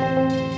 Música